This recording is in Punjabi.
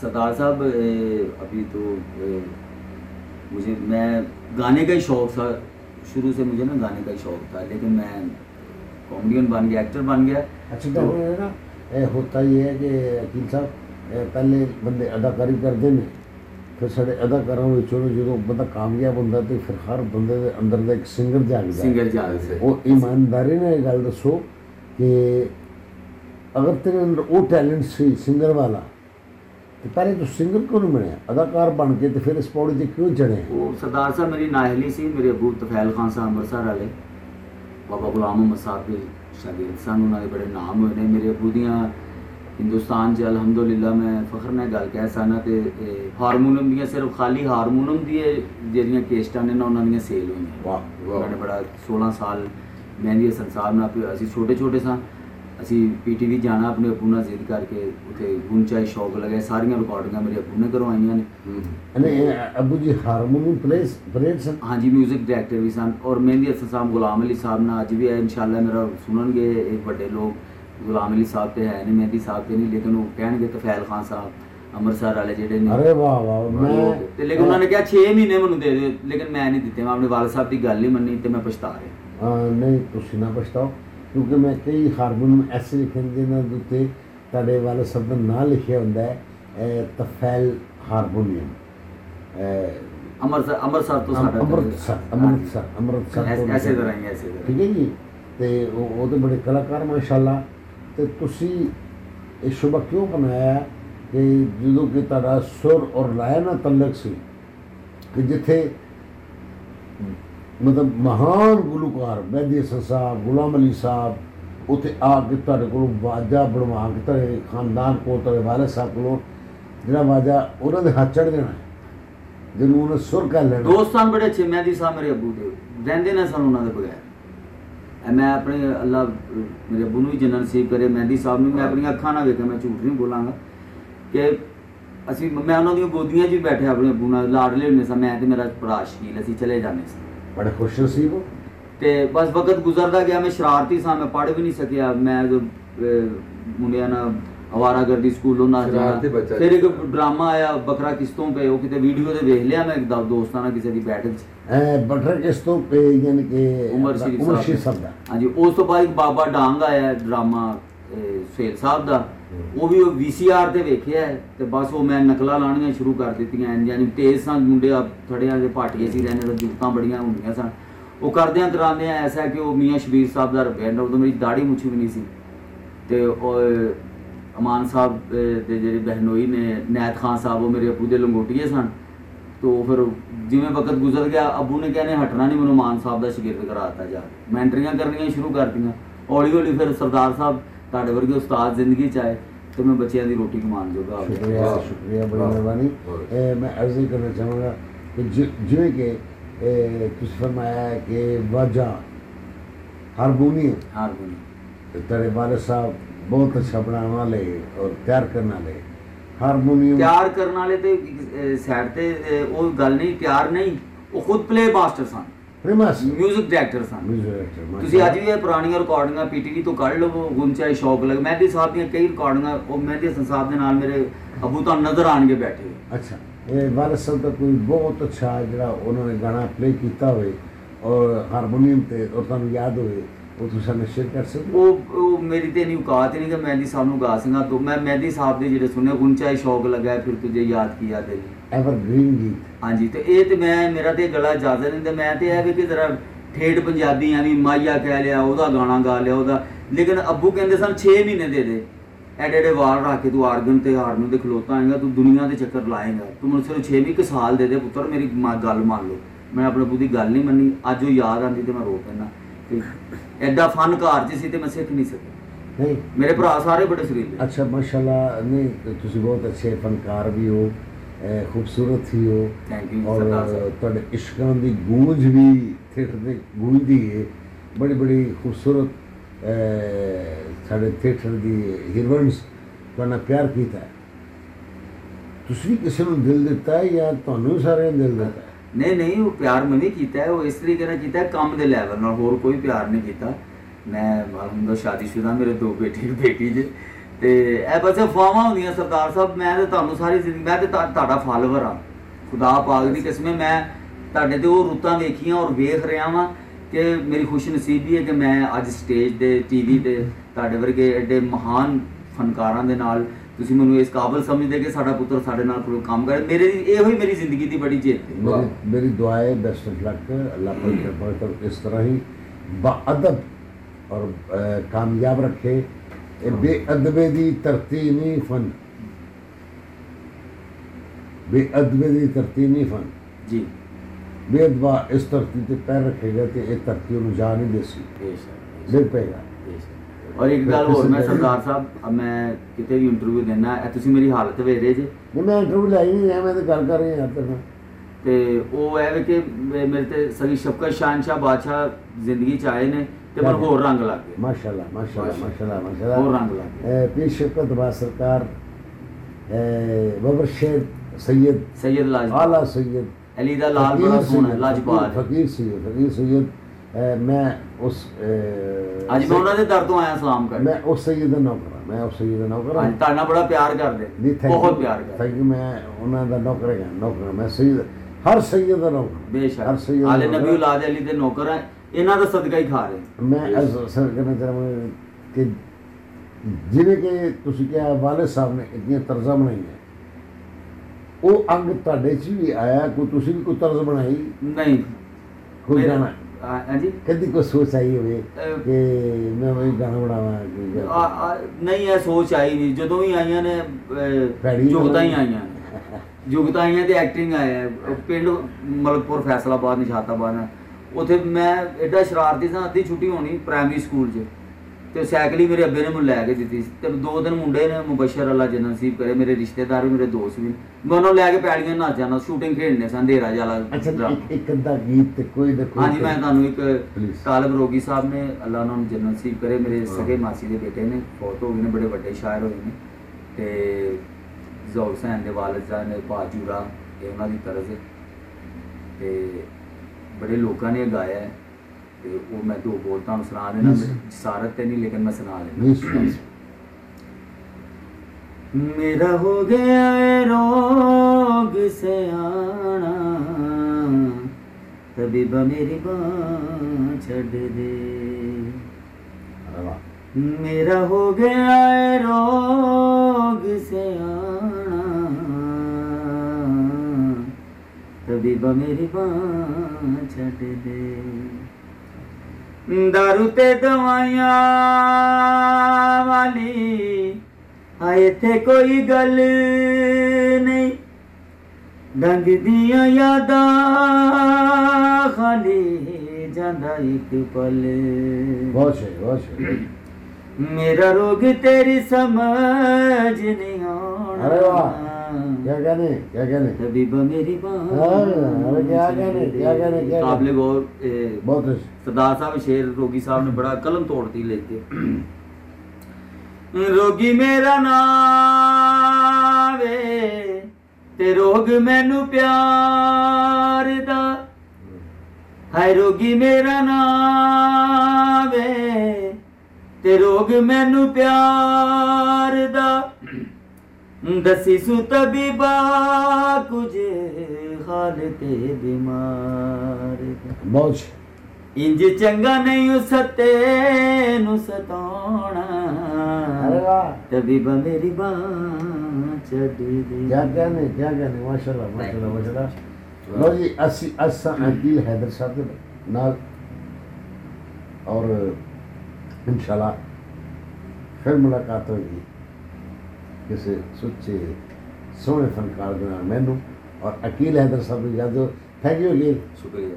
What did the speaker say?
सरदार साहब अभी तो मुझे मैं गाने का ही शौक था। शुरू से मुझे ना गाने का ही शौक था लेकिन मैं कॉमेडियन बन गया एक्टर बन गया। अच्छा तो ना होता ये है कि अकील साहब पहले बंदे अदाकारी करते हैं फिर साढ़े अदाकारा में जो बंद कामयाब होंगे तो फिर हर बंदे अंदर एक सिंगर जाग सिंगर जाग और ईमानदारी ने गल दसो कि अगर तेरे अंदर वो टैलेंट सी सिंगर वाला ਤੇ ਪਹਿਲੇ ਤੂੰ ਸਿੰਗਰ ਕਿਉਂ ਨਹੀਂ ਬਣਿਆ? ਅਦਾਕਾਰ ਬਣ ਕੇ ਤੇ ਫਿਰ ਇਸ ਪੌੜੀ ਤੇ ਕਿਉਂ ਚੜਿਆ ਉਹ ਸਰਦਾਰ ਸਾਹਿਬ ਮੇਰੀ ਨਾਹਲੀ ਸੀ ਮੇਰੇ ਅਬੂ ਤਫੈਲ ਖਾਨ ਸਾਹਿਬ ਅੰਮ੍ਰਿਤਸਰ ਵਾਲੇ। ਬਾਬਾ ਗੁਲਾਮ ਮੁਹੰਮਦ ਸਾਹਿਬ ਦੇ ਸ਼ਾਗਿਰਦ ਸਨ ਉਹਨਾਂ ਦੇ ਬੜੇ ਨਾਮ ਹੋਏ ਨੇ। ਮੇਰੇ ਅਬੂ ਦੀਆਂ ਹਿੰਦੁਸਤਾਨ 'ਚ ਅਲਹਮਦੁਲਿਲਾ ਮੈਂ ਫਖਰ ਨਾਲ ਗੱਲ ਕਹਿ ਸਕਦਾ ਤੇ ਹਾਰਮੋਨੀਅਮ ਦੀਆਂ ਸਿਰਫ ਖਾਲੀ ਹਾਰਮੋਨੀਅਮ ਦੀ ਜਿਹੜੀਆਂ ਕੇਸਟਾਂ ਨੇ ਨਾ ਉਹਨਾਂ ਦੀਆਂ ਸੇਲ ਹੋਈਆਂ। ਵਾਹ ਨੇ ਬੜਾ 16 ਸਾਲ ਮਹਿੰਦੀ ਹਸਨ ਸਾਹਿਬ ਨਾਲ ਅਸੀਂ ਛੋਟੇ ਛੋਟੇ ਸਾਂ। ਅਸੀਂ ਪੀਟੀਵੀ ਜਾਣਾ ਆਪਣੇ ਅੱਬੂ ਨਾਲ ਜ਼ਿੱਦ ਕਰਕੇ ਉੱਥੇ ਗੁੰਚਾਈ ਸ਼ੌਕ ਲਗਾਏ ਸਾਰੀਆਂ ਰਿਕਾਰਡਿੰਗਾਂ ਮੇਰੇ ਅੱਬੂ ਨੇ ਕਰਵਾਈਆਂ ਨੇ। ਅਨੇ ਅਬੂ ਜੀ ਹਾਰਮੋਨੀਅਮ ਪਲੇਸ ਪਲੇਟ ਸਨ। ਹਾਂਜੀ 뮤직 ਡਾਇਰੈਕਟਰ ਵੀ ਸਨ ਔਰ ਮਹਿੰਦੀ ਹਸਨ ਸਾਹਿਬ ਗੁਲਾਮ ਅਲੀ ਸਾਹਿਬ ਨਾਲ ਅੱਜ ਵੀ ਹੈ ਇਨਸ਼ਾਅੱਲਾ ਮੇਰਾ ਸੁਣਨਗੇ ਇਹ ਵੱਡੇ ਲੋਕ। ਗੁਲਾਮ ਅਲੀ ਸਾਹਿਬ ਤੇ ਹੈ ਨਹੀਂ ਮਹਿੰਦੀ ਸਾਹਿਬ ਤੇ ਨਹੀਂ ਲੇਕਿਨ ਉਹ ਕਹਿਣਗੇ ਤਫੈਲ ਖਾਨ ਸਾਹਿਬ ਅੰਮ੍ਰਿਤਸਰ ਵਾਲੇ ਜਿਹੜੇ ਨੇ। ਅਰੇ ਵਾਹ ਵਾਹ ਮੈਂ ਤੇ ਲੇਕਿਨ ਉਹਨਾਂ ਨੇ ਕਿਹਾ 6 ਮਹੀਨੇ ਮੈਨੂੰ ਦੇ ਦਿਓ ਲੇਕਿਨ ਮੈਂ ਨਹੀਂ ਦਿੱਤੇ ਮੈਂ ਆਪਣੇ ਵਾਲਦ ਸਾਹਿਬ ਦੀ ਗੱਲ ਨਹੀਂ ਮੰਨੀ ਤੇ ਮੈਂ ਪਛਤਾ ਰਿਹਾ। ਹਾਂ, ਨਹੀਂ ਤੁਸੀਂ ਨਾ ਪਛਤਾਓ। ਕਿਉਂਕਿ ਮੈਂ ਕਈ ਹਾਰਮੋਨੀਅਮ ਐਸੇ ਲਿਖੇ ਨੇ ਜਿਨ੍ਹਾਂ ਦੇ ਉੱਤੇ ਤੁਹਾਡੇ ਵਾਲੇ ਸ਼ਬਦ ਨਾਂ ਲਿਖਿਆ ਹੁੰਦਾ ਹੈ ਤਫੈਲ ਹਾਰਮੋਨੀਅਮ ਅੰਮ੍ਰਿਤਸਰ ਅੰਮ੍ਰਿਤਸਰ ਤੋਂ ਸਾਡਾ ਅੰਮ੍ਰਿਤਸਰ ਅੰਮ੍ਰਿਤਸਰ ਅੰਮ੍ਰਿਤਸਰ ਐਸੇ- ਤਰ੍ਹਾਂ ਹੀ ਐਸੇ ਤਰ੍ਹਾਂ ਠੀਕ ਹੈ ਜੀ? ਤੇ ਉਹ ਉਹਦੇ ਬੜੇ ਕਲਾਕਾਰ ਮਾਸ਼ਾਅੱਲਾ। ਤੇ ਤੁਸੀਂ ਇਹ ਸ਼ੁਭਾ ਕਿਉਂ ਬਣਾਇਆ ਕਿ ਜਦੋਂ ਕਿ ਤੁਹਾਡਾ ਸੁਰ ਔਰ ਲਾਇਆ ਨਾਲ ਤਲਕ ਸੀ ਕਿ ਜਿੱਥੇ ਮਤਲਬ ਮਹਾਨ ਗੁਲੂਕਾਰ, ਮਹਿਦੀ ਸਾਹਿਬ, ਗੁਲਾਮ ਅਲੀ ਸਾਹਿਬ, ਉੱਥੇ ਆ ਕੇ ਤੁਹਾਡੇ ਕੋਲ ਵਾਜਾ ਬਣਵਾ ਕੇ ਤੁਹਾਡੇ ਖਾਨਦਾਨ ਕੋਲ ਤੁਹਾਡੇ ਵਾਲਦ ਸਾਹਿਬ ਕੋਲੋਂ ਜਿਹੜਾ ਵਾਜਾ ਉਹਨਾਂ ਦੇ ਹੱਥ ਚੜ ਜਾਣਾ ਜਿਹਨੂੰ ਉਹਨੇ ਸੁਰ ਕਰ ਲੈਣਾ ਦੋਸਤਾਂ ਬੜੇ ਅੱਛੇ, ਮਹਿੰਦੀ ਸਾਹਿਬ ਮੇਰੇ ਅੱਬੂ ਦੇ। ਰਹਿੰਦੇ ਨੇ ਸਨ ਉਹਨਾਂ ਦੇ ਬਗੈਰ। ਮੈਂ ਆਪਣੇ ਅੱਲਾ, ਮੇਰੇ ਅੱਬੂ ਨੂੰ ਵੀ ਜੰਨਤ ਨਸੀਬ ਕਰੇ, ਮਹਿੰਦੀ ਸਾਹਿਬ ਨੂੰ ਮੈਂ ਆਪਣੀਆਂ ਅੱਖਾਂ ਨਾਲ ਵੇਖਿਆ, ਮੈਂ ਝੂਠ ਨਹੀਂ ਬੋਲਾਂਗਾ ਕਿ ਅਸੀਂ, ਮੈਂ ਉਹਨਾਂ ਦੀਆਂ ਗੋਦੀਆਂ 'ਚ ਹੀ ਬੈਠੇ ਆਪਣੇ ਅੱਬੂ ਨਾਲ, ਲਾਡਲੇ ਹੁੰਦੇ ਸਾਂ। ਮੈਂ ਤੇ ਮੇਰਾ ਭਰਾ ਸ਼ਕੀਲ, ਅਸੀਂ ਚਲੇ ਜਾਂਦੇ ਸਾਂ। ਬੜੇ ਖੁਸ਼ ਨਸੀਬ ਹੋ। ਤੇ ਬਸ ਵਕਤ ਗੁਜ਼ਰਦਾ ਗਿਆ ਮੈਂ ਸ਼ਰਾਰਤੀ ਸਾਂ ਮੈਂ ਪੜ੍ਹ ਵੀ ਨਹੀਂ ਸਕਿਆ। ਮੈਂ ਜੋ, ਮੁੰਡਿਆਂ ਨਾਲ ਅਵਾਰਾਗਰਦੀ ਸਕੂਲੋਂ ਨਾ ਜਾਣਾ ਫਿਰ ਇੱਕ ਡਰਾਮਾ ਆਇਆ ਬੱਕਰਾ ਕਿਸ਼ਤੋਂ ਪੇ ਉਹ ਕਿਤੇ ਵੀਡੀਓ ਤੇ ਵੇਖ ਲਿਆ ਮੈਂ ਇੱਕ ਦੋਸਤਾਂ ਨਾਲ ਕਿਸੇ ਦੀ ਬੈਠਕ 'ਚ। ਐ ਬਟਰ ਕਿਸ ਤੋਂ ਪੇ ਯਾਨੀ ਕਿ ਉਮਰ ਸ਼ਰੀਫ ਸਾਹਿਬ ਦਾ। ਹਾਂਜੀ ਉਸ ਤੋਂ ਬਾਅਦ ਇੱਕ ਬਾਬਾ ਡਾਂਗ ਆਇਆ ਡਰਾਮਾ ਸੇਲ ਸਾਹਿਬ ਦਾ। ਉਹ ਵੀ ਉਹ VCR ਤੇ ਵੇਖਿਆ ਹੈ ਤੇ ਬਸ ਉਹ ਮੈਂ ਨਕਲਾਂ ਲਾਣੀਆਂ ਸ਼ੁਰੂ ਕਰ ਦਿੱਤੀਆਂ ਯਾਨੀ ਤੇਜ਼ ਸਨ ਮੁੰਡੇ ਆ ਥੜਿਆਂ ਦੇ ਪਾਟੀਏ ਸੀ ਰਹਿੰਦੇ ਤਾਂ ਜੁੱਤਾਂ ਬੜੀਆਂ ਹੁੰਦੀਆਂ ਸਨ ਉਹ ਕਰਦਿਆਂ ਕਰਾਉਂਦਿਆਂ ਐਸਾ ਕਿ ਉਹ ਮੀਆਂ ਸ਼ਬੀਰ ਸਾਹਿਬ ਦਾ ਰਬਿਆ ਉਦੋਂ ਮੇਰੀ ਦਾੜੀ ਮੁੱਛ ਵੀ ਨਹੀਂ ਸੀ। ਤੇ ਉਹ ਅਮਾਨ ਸਾਹਿਬ ਅਹ, ਦੇ ਜਿਹੜੇ ਬਹਿਨੋਈ ਨੇ ਨੈਤ ਖਾਨ ਸਾਹਿਬ ਉਹ ਮੇਰੇ ਅੱਬੂ ਦੇ ਲੰਗੋਟੀਏ ਸਨ। ਤੋ ਫਿਰ ਜਿਵੇਂ ਵਕਤ ਗੁਜ਼ਰ ਗਿਆ ਅੱਬੂ ਨੇ ਕਹਿੰਦੇ ਹਟਣਾ ਨਹੀਂ ਮੈਨੂੰ ਮਾਨ ਸਾਹਿਬ ਦਾ ਸ਼ਾਗਿਰਦ ਕਰਾਤਾ ਜਾ ਕੇ। ਮੈਂ ਐਂਟਰੀਆਂ ਕਰਨੀਆਂ ਸ਼ੁਰੂ ਕਰਤੀਆਂ ਹੌਲੀ ਹੌਲੀ ਫਿਰ ਸਰਦਾਰ ਸਾਹਿਬ ਤੁਹਾਡੇ ਵਰਗੇ ਉਸਤਾਦ ਜ਼ਿੰਦਗੀ ਚ ਆਏ ਤੇ ਮੈਂ ਬੱਚਿਆਂ ਦੀ ਰੋਟੀ ਕਮਾਉਣ ਜੋਗਾ ਹੋ ਗਿਆ। ਸ਼ੁਕਰੀਆ ਬੜੀ। ਮਿਹਰਬਾਨੀ। ਇਹ ਮੈਂ ਅਰਜ਼ ਕਰਨਾ ਚਾਹਾਂਗਾ ਕਿ ਜਿਵੇਂ ਕਿ ਇਹ ਤੁਸੀਂ ਫਰਮਾਇਆ ਹੈ ਕਿ ਵਾਜਾ ਹਾਰਮੋਨੀਅਮ ਹਾਰਮੋਨੀਅਮ ਤੇਰੇ ਵਾਲੇ ਸਾਹਿਬ ਬਹੁਤ ਅੱਛਾ ਬਣਾਉਣ ਵਾਲੇ ਔਰ ਤਿਆਰ ਕਰਨ ਵਾਲੇ। ਹਾਰਮੋਨੀਅਮ ਤਿਆਰ ਕਰਨ ਵਾਲੇ ਤੇ ਸਾਈਡ ਤੇ ਉਹ ਗੱਲ ਨਹੀਂ ਤਿਆਰ ਨਹੀਂ ਉਹ ਖੁਦ ਪਲੇ ਮਾਸਟਰ ਸਨ ਫੇਮਸ ਮਿਊਜ਼ਿਕ ਡਾਇਰੈਕਟਰ ਸਨ ਤੁਸੀਂ ਅੱਜ ਵੀ ਇਹ ਪੁਰਾਣੀਆਂ ਰਿਕਾਰਡਿੰਗਾਂ ਪੀਟੀਵੀ ਤੋਂ ਕੱਢ ਲਓ ਗੁੰਚਾਈ ਸ਼ੌਕ ਲੱਗ ਮਹਿੰਦੀ ਸਾਹਿਬ ਦੀਆਂ ਕਈ ਰਿਕਾਰਡਿੰਗਾਂ ਉਹ ਮਹਿੰਦੀ ਸਾਹਿਬ ਦੇ ਨਾਲ ਮੇਰੇ ਅਬੂ ਤਾਂ ਨਜ਼ਰ ਆਣਗੇ ਬੈਠੇ। ਅੱਛਾ ਇਹ ਵਾਲੇ ਸਾਹਿਬ ਦਾ ਕੋਈ ਬਹੁਤ ਅੱਛਾ ਜਿਹੜਾ ਉਹਨਾਂ ਨੇ ਗਾਣਾ ਪਲੇ ਕੀਤਾ ਹੋਵੇ ਔਰ ਹਾਰਮੋਨੀਅਮ ਤੇ ਔਰ ਤੁਹਾਨੂੰ ਯਾਦ ਹੋਵੇ ਉਹ ਤੁਸੀਂ ਸਾਨੂੰ ਸ਼ੇਅਰ ਕਰ ਸਕਦੇ ਹੋ? ਉਹ ਉਹ ਮੇਰੀ ਤੇ ਨਹੀਂ ਔਕਾਤ ਨਹੀਂ ਕਿ ਮਹਿੰਦੀ ਸਾਹਿਬ ਨੂੰ ਗਾ ਸੰਗਾ ਤੋਂ ਮੈਂ ਮਹਿੰਦੀ ਸਾਹਿਬ ਦੇ ਜਿਹੜੇ ਸੁਣੇ ਗੁੰਚਾਈ ਸ਼ੌਕ ਲਗਾ ਫਿਰ ਤੁਝੇ ਯਾਦ ਕੀਆ ਤੇਰੀ ਐਵਰਗ੍ਰੀਨ ਗੀਤ। ਹਾਂਜੀ ਤੇ ਇਹ ਤੇ ਮੈਂ ਮੇਰਾ ਤੇ ਗਲਾ ਇਜਾਜ਼ਤ ਨਹੀਂ। ਤੇ ਮੈਂ ਤੇ ਇਹ ਵੀ ਕਿ ਜ਼ਰਾ ਠੇਠ ਪੰਜਾਬੀ ਐਵੇਂ ਮਾਈਆ ਕਹਿ ਲਿਆ ਉਹਦਾ ਗਾਣਾ ਗਾ ਲਿਆ ਉਹਦਾ। ਲੇਕਿਨ ਅੱਬੂ ਕਹਿੰਦੇ ਸਨ 6 ਮਹੀਨੇ ਦੇ ਦੇ। ਐਡੇ ਐਡੇ ਵਾਰ ਰੱਖ ਕੇ ਤੂੰ ਆਰਗਨ ਤੇ ਹਾਰਮੋਨ ਤੇ ਖਲੋਤਾ ਆਏਗਾ ਤੂੰ ਦੁਨੀਆ ਦੇ ਚੱਕਰ ਲਾਏਗਾ। ਤੂੰ ਮੈਨੂੰ ਸਿਰਫ 6 ਇੱਕ ਸਾਲ ਦੇ ਦੇ ਪੁੱਤਰ ਮੇਰੀ ਮਾ- ਗੱਲ ਮੰਨ ਲਓ। ਮੈਂ ਆਪਣੇ ਦੀ ਗੱਲ ਨਹੀਂ ਮੰਨੀ ਅੱਜ ਉਹ ਯਾਦ ਆਂਦੀ ਤੇ ਮੈਂ ਰੋ ਪੈਂਦਾ। ਐਡਾ ਫਨਕਾਰ ਚ ਸੀ ਤੇ ਮੈਂ ਸਿੱਖ ਨਹੀਂ ਸਕਿਆ। ਨਹੀਂ। ਮੇਰੇ ਭਰਾ ਸਾਰੇ ਬੜੇ ਸੁਰੀਲੇ ਅੱਛਾ ਮਾਸ਼ਾਅੱਲਾ ਨਹੀਂ ਤੁਸੀਂ ਬਹੁਤ ਅੱਛੇ ਫਨਕਾਰ ਵੀ ਹੋ ਖੂਬਸੂਰਤ ਹੋ Thank you, ਔਰ ਸਰਦਾਰ ਸਾਹਿਬ। ਤੁਹਾਡੇ ਇਸ਼ਕਾਂ ਦੀ ਗੂੰਜ ਵੀ ਥੀਏਟਰ ਦੇ ਗੂੰਜਦੀ ਹੈ ਬੜੀ ਬੜੀ ਖੂਬਸੂਰਤ ਸਾਡੇ ਥੀਏਟਰ ਦੀ ਹੀਰੋਇਨਸ ਤੁਹਾਡਾ ਪਿਆਰ ਕੀਤਾ ਹੈ। ਤੁਸੀਂ ਕਿਸੇ ਨੂੰ ਦਿਲ ਦਿੱਤਾ ਹੈ ਜਾਂ ਤੁਹਾਨੂੰ ਸਾਰਿਆਂ ਨੇ ਦਿਲ ਦਿੱਤਾ ਹੈ? ਨਹੀਂ ਨਹੀਂ, ਉਹ ਪਿਆਰ ਮੈਂ ਵੀ ਕੀਤਾ, ਉਹ ਇਸ ਤਰੀਕੇ ਨਾਲ ਕੀਤਾ, ਕੰਮ ਦੇ ਲੈਵਲ ਨਾਲ, ਹੋਰ ਕੋਈ ਪਿਆਰ ਨਹੀਂ ਕੀਤਾ। ਮੈਂ ਹਮਦੋ ਸ਼ਾਦੀशुदा ਮੇਰੇ ਦੋ ਬੇਟੇ ਇੱਕ ਬੇਟੀ ਜੇ। ਤੇ ਇਹ ਬਸ ਅਫਵਾਹਾਂ ਹੁੰਦੀਆਂ ਸਰਦਾਰ ਸਾਹਿਬ, ਮੈਂ ਤੇ ਤੁਹਾਨੂੰ ਸਾਰੀ ਜ਼ਿੰਦਗੀ, ਮੈਂ ਤੇ ਤੁਹਾਡਾ ਫਾਲੋਵਰ ਆ ਖੁਦਾ ਪਾਕ ਦੀ ਕਿਸਮੇ, ਮੈਂ ਤੁਹਾਡੇ ਤੇ ਉਹ ਰੁੱਤਾਂ ਵੇਖੀਆਂ ਔਰ ਵੇਖ ਰਿਹਾ ਵਾਂ ਕਿ ਮੇਰੀ ਖੁਸ਼ ਨਸੀਬੀ ਹੈ ਕਿ ਮੈਂ ਅੱਜ ਸਟੇਜ ਤੇ ਟੀਵੀ ਤੇ ਤੁਹਾਡੇ ਵਰਗੇ ਐਡੇ ਮਹਾਨ ਫਨਕਾਰਾਂ ਦੇ ਨਾਲ ਤੁਸੀਂ ਮੈਨੂੰ ਇਸ ਕਾਬਲ ਸਮਝਦੇ ਕਿ ਸਾਡਾ ਪੁੱਤਰ ਸਾਡੇ ਨਾਲ ਕੋਈ ਕੰਮ ਕਰੇ। ਮੇਰੇ ਇਹੋ ਹੀ ਮੇਰੀ ਜ਼ਿੰਦਗੀ ਦੀ ਬੜੀ ਜੇਤ ਮੇਰੀ ਦੁਆ ਬੈਸਟ ਆਫ ਲੱਕ ਅੱਲਾਹ ਪਾਕ ਕਰ ਇਸ ਤਰ੍ਹਾਂ ਹੀ ਬਾਅਦਬ ਔਰ ਕਾਮਯਾਬ ਰੱਖੇ। ਇਹ ਬੇਅਦਬੇ ਦੀ ਤਰਤੀ ਨਹੀਂ ਫਨ। ਬੇਅਦਬੇ ਦੀ ਤਰਤੀ ਨਹੀਂ ਫਨ। ਜੀ। ਬੇਅਦਬਾ ਇਸ ਤਰਤੀ ਤੇ ਪੈਰ ਰੱਖੇਗਾ ਤੇ ਇਹ ਤਰਤੀ ਨੂੰ ਜਾ ਨਹੀਂ ਦੇਸੀ। ਬੇਸ਼ੱਕ। ਮਿਲ ਪਏਗਾ। ਬੇਸ਼ੱਕ। ਔਰ ਇੱਕ ਗੱਲ ਹੋਰ ਮੈਂ ਸਰਦਾਰ ਸਾਹਿਬ ਅ ਮੈਂ ਕਿਤੇ ਵੀ ਇੰਟਰਵਿਊ ਦੇਣਾ ਹੈ ਤੁਸੀਂ ਮੇਰੀ ਹਾਲਤ ਵੇਖ ਰਹੇ ਜੇ ਨਹੀਂ ਮੈਂ ਇੰਟਰਵਿਊ ਲਈ ਨਹੀਂ ਰਿਹਾ ਮੈਂ ਤਾਂ ਗੱਲ ਕਰ ਰਿਹਾ ਯਾਰ ਤੇਰੇ ਨਾਲ ਤੇ ਉਹ ਐ ਵੀ ਕਿ ਮੇ- ਮੇਰੇ ਤੇ ਸਗੀ ਸ਼ਫਕਤ ਸ਼ਾਨਸ਼ਾ ਬਾਦਸ਼ਾਹ ਜ਼ਿੰਦਗੀ ਚ ਆਏ ਨੇ ਤੇ ਪਰ ਹੋਰ ਰੰਗ ਲੱਗ ਗਏ माशाल्लाह माशाल्लाह माशाल्लाह ਹੋਰ माशाल्लाह ਰੰਗ ਲੱਗ ਗਏ अ, पीर शफकत बाज सरकार अ, बबर शेर सैयद ਸੈਦ ਲਾਜ आला सैयद ਅਲੀ ਦਾ ਲਾਲ ਬੜਾ ਫकीर ਸੋਹਣਾ ਸੈਯਦ, ਲਾਜਪਾਲ ਫਕੀਰ ਸੈਦ ਫਕੀਰ ਸੈਦ ਅਹ ਮੈਂ ਉਸ ਅੱਜ ਮੈਂ ਉਹਨਾਂ ਦੇ ਦਰ ਤੋਂ ਆਇਆ ਸਲਾਮ ਕਰਨ ਮੈਂ ਉਸ ਸੈਦ ਦਾ ਨੌਕਰ ਹਾਂ ਮੈਂ ਉਸ ਸੈਦ ਦਾ ਨੌਕਰ ਹਾਂ। ਤੁਹਾਡਾ ਬੜਾ ਪਿਆਰ ਕਰਦੇ। ਬਹੁਤ ਪਿਆਰ ਕਰਦੇ। ਥੈਂਕ ਯੂ ਮੈਂ ਉਹਨਾਂ ਦਾ ਨੌਕਰ ਹਾਂ ਨੌਕਰ ਮੈਂ ਸੈਦ ਹਰ ਸੈਦ ਦਾ ਨੌਕਰ ਬੇਸ਼ੱਕ। ਹਰ ਸੈਦ ਆਲੇ ਨਬੀ ਉਲਾਦ ਅਲੀ ਦੇ ਨੌਕਰ ਹਾਂ ਇਹਨਾਂ ਦਾ ਸਦਕਾ ਹੀ ਖਾ ਰਹੇ। ਮੈਂ ਸਰ ਕਹਿੰਦਾ ਚਾਹਾਂ ਕਿ ਜਿਵੇਂ ਕਿ ਤੁਸੀਂ ਕਿਹਾ ਵਾਲੇ ਸਾਹਿਬ ਨੇ ਇਤਨੀਆਂ ਤਰਜ਼ਾ ਬਣਾਈਆਂ। ਉਹ ਅੰਗ ਤੁਹਾਡੇ 'ਚ ਵੀ ਆਇਆ ਕੋਈ ਤੁਸੀਂ ਵੀ ਕੋਈ ਤਰਜ਼ ਬਣਾਈ? ਨਹੀਂ। ਕੋਈ ਜਾਣਾ? ਹਾਂਜੀ ਕਦੀ ਕੋਈ ਸੋਚ ਆਈ ਹੋਵੇ ਅਹ ਕਿ ਮੈਂ ਵਹੀ ਗਾਣਾ ਬਣਾਵਾਂ ਕੋਈ ਗੱਲ। ਆ- ਆ- ਨਹੀਂ ਇਹ ਸੋਚ ਆਈ ਨਹੀਂ ਜਦੋਂ ਵੀ ਆਈਆਂ ਨੇ ਜੁਗਤਾਂ ਹੀ। ਆਈਆਂ ਜੁਗਤਾਂ ਆਈਆਂ ਤੇ ਐਕਟਿੰਗ ਆਇਆ। ਪਿੰਡ ਮਲਕਪੁਰ ਫੈਸਲਾਬਾਦ ਨਿਸ਼ਾਤਾਬਾਦ। ਉੱਥੇ ਮੈਂ ਐਡਾ ਸ਼ਰਾਰਤੀ ਸਾਂ ਅੱਧੀ ਛੁੱਟੀ ਹੋਣੀ ਪ੍ਰਾਇਮਰੀ ਸਕੂਲ 'ਚ ਤੇ ਸਾਈਕਲ ਹੀ ਮੇਰੇ ਅੱਬੇ ਨੇ ਮੈਨੂੰ ਲੈ ਕੇ ਦਿੱਤੀ ਸੀ। ਤੇ ਦੋ ਦਿਨ ਮੁੰਡੇ ਨੇ ਮੁਬਸ਼ਰ ਅੱਲਾ ਜਨਨ ਨਸੀਬ ਕਰੇ ਮੇਰੇ ਰਿਸ਼ਤੇਦਾਰ ਵੀ ਮੇਰੇ ਦੋਸਤ ਵੀ। ਮੈਂ ਉਹਨਾਂ ਨੂੰ ਲੈ ਕੇ ਪੈੜੀਆਂ ਨੱਚ ਜਾਣਾ ਸ਼ੂਟਿੰਗ ਖੇਡਣੇ ਸਨ ਦੇਰਾ ਜਾਲਾ ਅੱਛਾ ਇੱਕ ਇੱਕ ਅੱਧਾ ਗੀਤ ਤੇ ਕੋਈ ਨਾ ਕੋਈ ਹਾਂਜੀ ਮੈਂ ਤੁਹਾਨੂੰ ਇੱਕ. ਤਾਲਬ ਰੋਗੀ ਸਾਹਿਬ ਨੇ ਅੱਲਾ ਉਹਨਾਂ ਨੂੰ ਜੰਨਤ ਨਸੀਬ ਕਰੇ ਮੇਰੇ ਸਗੇ ਮਾਸੀ ਦੇ ਬੇਟੇ ਨੇ ਫੌਤ ਹੋ ਗਏ ਨੇ ਬੜੇ ਵੱਡੇ ਸ਼ਾਇਰ ਹੋਏ ਨੇ। ਤੇ ਜ਼ੌਰ ਹੁਸੈਨ ਦੇ ਵਾਲਿਦ ਸਾਹਿਬ ਨੇ ਬਾਜੂਰਾ ਇਹ ਉਹਨਾਂ ਦੀ ਤਰਜ਼ ਹੈ ਤੇ ਬੜੇ ਲੋਕਾਂ ਨੇ ਗਾਇਆ ਹੈ। ਤੇ ਉਹ ਮੈਂ ਦੋ ਬੋਲ ਤੁਹਾਨੂੰ ਸੁਣਾ ਦੇਣਾ Please. ਸਾਰਤ ਤੇ ਨਹੀਂ ਲੇਕਿਨ ਮੈਂ ਸੁਣਾ ਦੇਣਾ ਨਹੀਂ ਸੁਣਾ ਮੇਰਾ ਹੋ ਗਿਆ ਏ ਰੋਗ ਸਿਆਣਾ ਤਬੀਬ ਮੇਰੀ ਬਾਹ ਛੱਡ ਦੇ ਅਰੇ ਵਾਹ ਮੇਰਾ ਹੋ ਗਿਆ ਏ ਰੋਗ ਸਿਆਣਾ ਤਬੀਬ ਮੇਰੀ ਬਾਹ ਛੱਡ ਦੇ ਦਾਰੂ ਤੇ ਦਵਾਈਆਂ ਵਾਲੀ ਹਾਏ ਇੱਥੇ ਕੋਈ ਗੱਲ ਨਹੀਂ ਡੰਗ ਦੀਆਂ ਯਾਦਾਂ ਖਾਲੀ ਜਾਂਦਾ ਇੱਕ ਪਲ ਬਹੁਤ ਸ਼ੇ ਬਹੁਤ ਸ਼ੇ ਮੇਰਾ ਰੋਗ ਤੇਰੀ ਸਮਝ ਨਹੀਂ ਆਉਣਾ ਅਰੇ ਵਾਹ क्या कहने क्या कहने ਤਬੀਬ ਮੇਰੀ ਬਾਹ हाँ, अरे क्या कहने क्या कहने क्या ਕਾਬਲੇ कहने ਗੌਰ ਇਹ बहुत अच्छे ਸਰਦਾਰ ਸਾਹਿਬ ਸ਼ੇਰ ਰੋਗੀ ਸਾਹਿਬ ਨੇ ਬੜਾ ਕਲਮ ਤੋੜਤੀ ਲੈ ਕੇ ਰੋਗੀ ਮੇਰਾ ਨਾਮ ਵੇ ਤੇ ਰੋਗ ਮੈਨੂੰ ਪਿਆਰ ਦਾ ਹਾਏ ਰੋਗੀ ਮੇਰਾ ਨਾਮ ਵੇ ਤੇ ਰੋਗ ਮੈਨੂੰ ਪਿਆਰ ਦਾ ਦਸੀ ਸੁ ਤਬੀਬਾ ਕੁਝ ਹਾਲ ਤੇ ਬਿਮਾਰ ਦਾ बहुत अच्छे ਇੰਜ ਚੰਗਾ ਨਹੀਂ ਉਸ ਸਤੇ ਨੂੰ ਸਤਾਉਣਾ अरे वाह ਤਬੀਬ ਮੇਰੀ ਬਾਹ ਛੱਡ ਦੇ क्या कहने क्या कहने माशाल्लाह माशाल्लाह माशाल्लाह लो जी अस्सी अस्सा अकील हैदर साहब के नाल और इंशाल्लाह फिर मुलाकात होगी ਕਿਸੇ ਸੁੱਚੇ ਸੋਹਣੇ ਫਨਕਾਰ ਦੇ ਨਾਲ ਮੈਨੂੰ ਔਰ ਅਕੀਲ ਹੈਦਰ ਸਾਹਿਬ ਨੂੰ ਯਾਦ ਥੈਂਕ ਯੂ ਅਕੀਲ। ਸ਼ੁਕਰੀਆ।